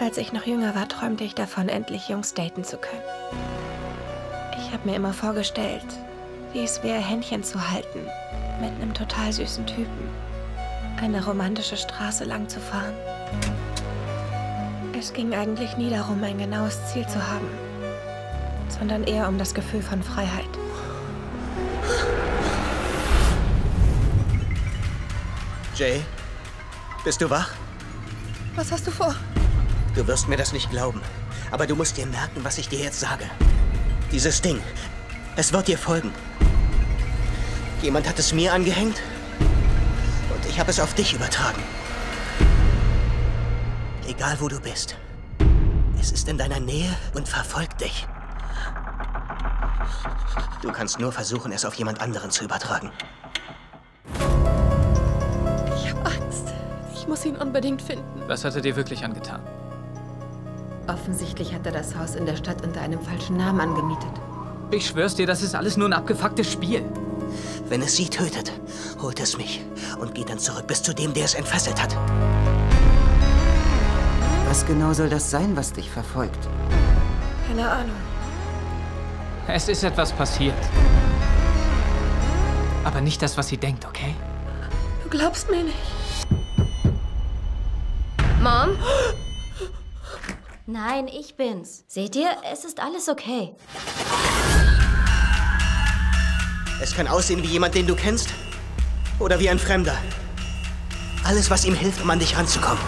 Als ich noch jünger war, träumte ich davon, endlich Jungs daten zu können. Ich habe mir immer vorgestellt, wie es wäre, Händchen zu halten mit einem total süßen Typen. Eine romantische Straße lang zu fahren. Es ging eigentlich nie darum, ein genaues Ziel zu haben, sondern eher um das Gefühl von Freiheit. Jay, bist du wach? Was hast du vor? Du wirst mir das nicht glauben. Aber du musst dir merken, was ich dir jetzt sage. Dieses Ding, es wird dir folgen. Jemand hat es mir angehängt und ich habe es auf dich übertragen. Egal wo du bist. Es ist in deiner Nähe und verfolgt dich. Du kannst nur versuchen, es auf jemand anderen zu übertragen. Ich habe Angst. Ich muss ihn unbedingt finden. Was hat er dir wirklich angetan? Offensichtlich hat er das Haus in der Stadt unter einem falschen Namen angemietet. Ich schwör's dir, das ist alles nur ein abgefucktes Spiel. Wenn es sie tötet, holt es mich und geht dann zurück bis zu dem, der es entfesselt hat. Was genau soll das sein, was dich verfolgt? Keine Ahnung. Es ist etwas passiert. Aber nicht das, was sie denkt, okay? Du glaubst mir nicht. Mom? Nein, ich bin's. Seht ihr, es ist alles okay. Es kann aussehen wie jemand, den du kennst. Oder wie ein Fremder. Alles, was ihm hilft, um an dich ranzukommen.